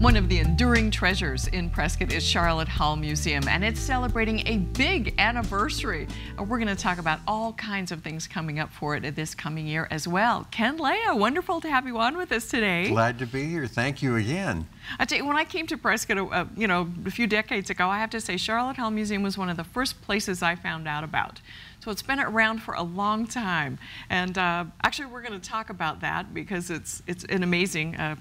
One of the enduring treasures in Prescott is Sharlot Hall Museum, and it's celebrating a big anniversary. Uh, we're going to talk about all kinds of things coming up for it this coming year as well. Ken Leja, wonderful to have you on with us today. Glad to be here. Thank you again. I tell you, when I came to Prescott, uh, you know, a few decades ago, I have to say Sharlot Hall Museum was one of the first places I found out about. So it's been around for a long time, and uh, actually, we're going to talk about that because it's it's an amazing. Uh,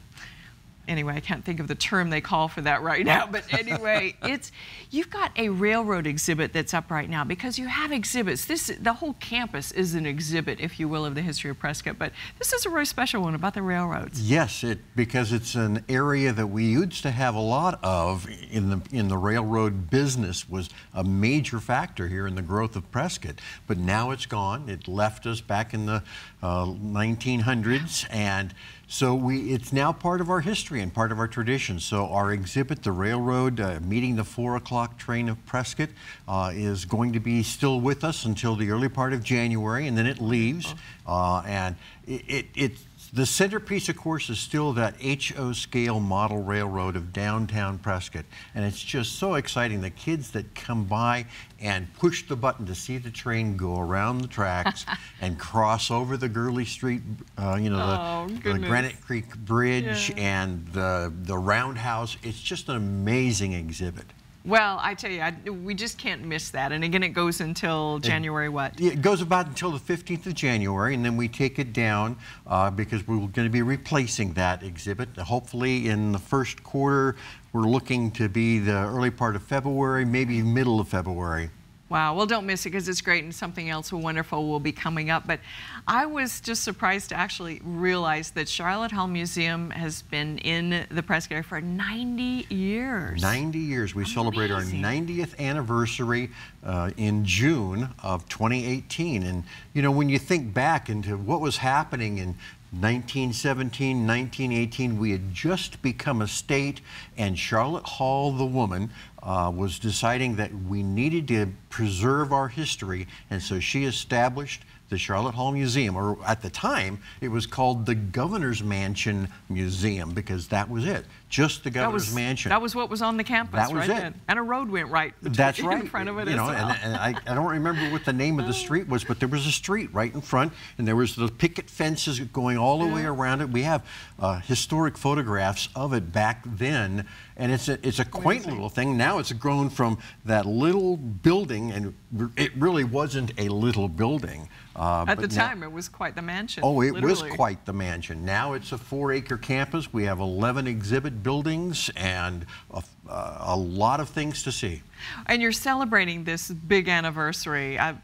anyway, I can't think of the term they call for that right now. But anyway, it's you've got a railroad exhibit that's up right now because you have exhibits. This the whole campus is an exhibit, if you will, of the history of Prescott. But this is a really special one about the railroads. Yes, it because it's an area that we used to have a lot of in the in the railroad business was a major factor here in the growth of Prescott. But now it's gone. It left us back in the uh, 1900s and so we, it's now part of our history and part of our tradition. So our exhibit, the railroad uh, meeting the four o'clock train of Prescott, uh, is going to be still with us until the early part of January, and then it leaves. Uh, and it, it, it the centerpiece, of course, is still that HO scale model railroad of downtown Prescott. And it's just so exciting. The kids that come by and push the button to see the train go around the tracks and cross over the Gurley Street, uh, you know, oh, the, the, Granite Creek Bridge yeah. and the, the roundhouse. It's just an amazing exhibit. Well, I tell you, I, we just can't miss that. And again, it goes until January it, what? It goes about until the 15th of January, and then we take it down uh, because we're going to be replacing that exhibit. Hopefully, in the first quarter, we're looking to be the early part of February, maybe middle of February. Wow, well, don't miss it because it's great and something else wonderful will be coming up. But I was just surprised to actually realize that Sharlot Hall Museum has been in the Prescott area for 90 years. 90 years. We Amazing. celebrate our 90th anniversary uh, in June of 2018. And, you know, when you think back into what was happening in 1917, 1918, we had just become a state, and Sharlot Hall, the woman, uh, was deciding that we needed to preserve our history, and so she established the Sharlot Hall Museum, or at the time, it was called the Governor's Mansion Museum because that was it, just the Governor's that was, Mansion. That was what was on the campus, that was right it. Then. And a road went right That's right. in front of it you know, well. and, and I, I, don't remember what the name of the street was, but there was a street right in front, and there was the picket fences going all the yeah. way around it. We have uh, historic photographs of it back then, and it's a, it's a quaint little thing. Now it's grown from that little building, and it really wasn't a little building. Uh, At the time, it was quite the mansion. Oh, it literally. was quite the mansion. Now it's a four-acre campus. We have 11 exhibit buildings and a, uh, a, lot of things to see. And you're celebrating this big anniversary. I,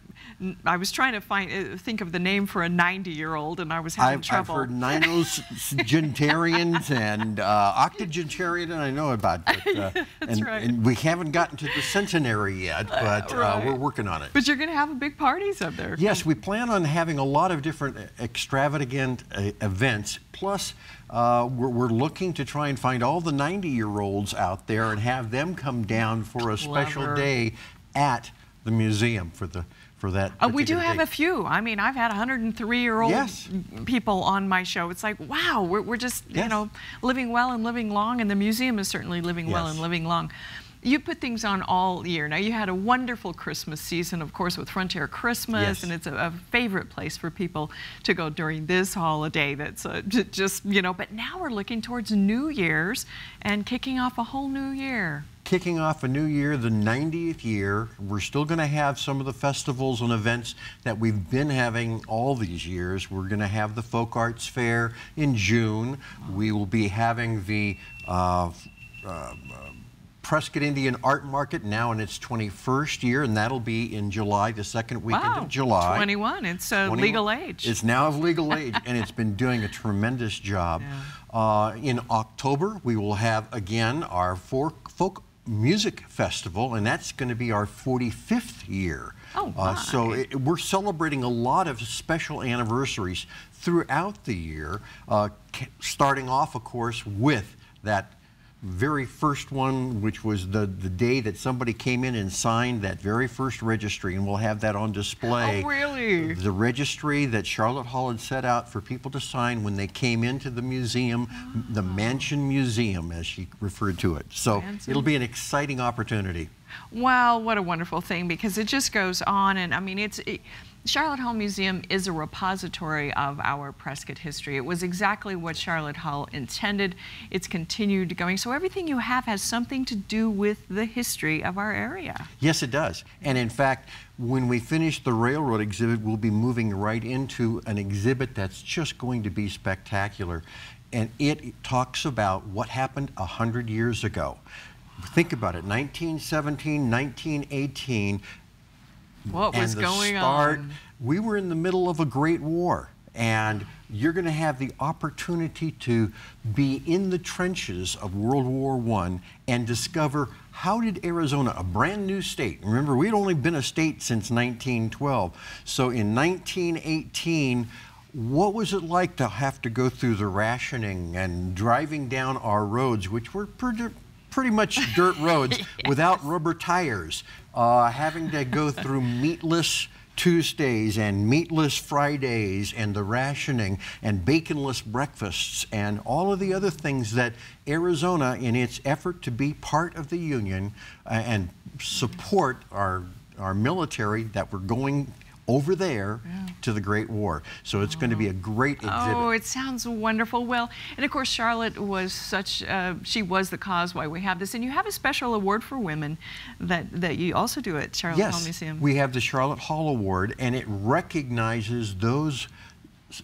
I was trying to find uh, think of the name for a 90-year-old, and I was having I've, trouble. I've heard ninogenarians and uh, octogenarian, I know about. But, uh, That's and, right. and we haven't gotten to the centenary yet, uh, but uh, right. we're working on it. But you're going to have big parties up there. Yes, we plan on having a lot of different extravagant uh, events. Plus, uh, we're, we're, looking to try and find all the 90-year-olds out there and have them come down for a Clever. special day at the museum for the for that. Uh, we do have a few. I mean, I've had 103 year old yes. people on my show. It's like, wow, we're, we're just, yes. you know, living well and living long, and the museum is certainly living yes. well and living long. You put things on all year. Now, you had a wonderful Christmas season, of course, with Frontier Christmas, yes. and it's a, a, favorite place for people to go during this holiday that's uh, just, you know, but now we're looking towards New Year's and kicking off a whole new year kicking off a new year, the 90th year. We're still going to have some of the festivals and events that we've been having all these years. We're going to have the Folk Arts Fair in June. We will be having the uh, uh, Prescott Indian Art Market now in its 21st year, and that'll be in July, the second weekend wow, of July. 21. It's uh, 21. legal age. It's now of legal age, and it's been doing a tremendous job. Yeah. Uh, in October, we will have again our folk, folk Music Festival, and that's going to be our 45th year. Oh, uh, so it, we're celebrating a lot of special anniversaries throughout the year, uh, starting off, of course, with that very first one, which was the, the day that somebody came in and signed that very first registry, and we'll have that on display. Oh, really? The registry that Sharlot Hall had set out for people to sign when they came into the museum, the oh. Mansion Museum, as she referred to it. So Mansion. it'll be an exciting opportunity. Wow, what a wonderful thing because it just goes on and I mean it's it, Sharlot Hall Museum is a repository of our Prescott history. It was exactly what Sharlot Hall intended. It's continued going. So everything you have has something to do with the history of our area. Yes, it does. And in fact, when we finish the railroad exhibit, we'll be moving right into an exhibit that's just going to be spectacular. And it talks about what happened 100 years ago. Think about it 1917, 1918. What was going start, on? We were in the middle of a great war. And you're going to have the opportunity to be in the trenches of World War I and discover how did Arizona, a brand new state, remember we'd only been a state since 1912. So in 1918, what was it like to have to go through the rationing and driving down our roads, which were pretty, pretty much dirt roads without rubber tires, uh, having to go through meatless Tuesdays and meatless Fridays and the rationing and baconless breakfasts and all of the other things that Arizona, in its effort to be part of the Union uh, and support our, our military that we're going over there Yeah. to the Great War. So it's going to be a great exhibit. Oh, it sounds wonderful. Well, and of course, Sharlot was such, uh, she was the cause why we have this. And you have a special award for women that, that you also do at Sharlot Hall Museum. Yes, we have the Sharlot Hall Award, and it recognizes those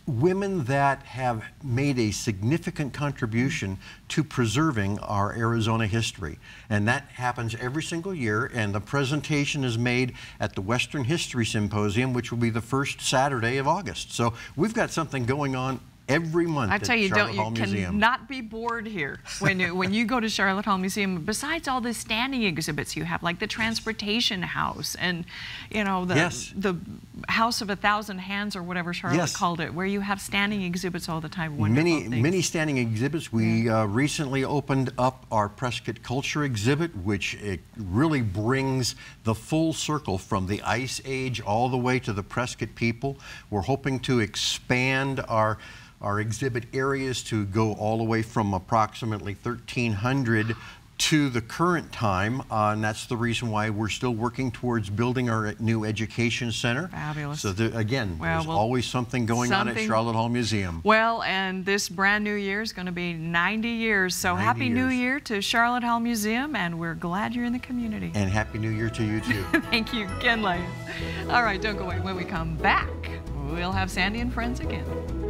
women that have made a significant contribution to preserving our Arizona history. And that happens every single year, and the presentation is made at the Western History Symposium, which will be the first Saturday of August. So we've got something going on every month I tell you, don't you Museum. cannot be bored here when you, when you go to Sharlot Hall Museum. Besides all the standing exhibits you have, like the transportation house and you know the Yes. the house of a thousand hands or whatever Sharlot Yes. called it, where you have standing exhibits all the time. Wonderful Many, things. many standing exhibits. We uh, recently opened up our Prescott Culture exhibit, which it really brings the full circle from the Ice Age all the way to the Prescott people. We're hoping to expand our our exhibit areas to go all the way from approximately 1,300 to the current time, uh, and that's the reason why we're still working towards building our new education center. Fabulous. So there, again, Well, there's well, always something going on at Sharlot Hall Museum. Well, and this brand new year is going to be 90 years. So 90 happy New. Year to Sharlot Hall Museum, and we're glad you're in the community. And Happy New Year to you too. Thank you, Ken Lane. All right, don't go away. When we come back, we'll have Sandy and friends again.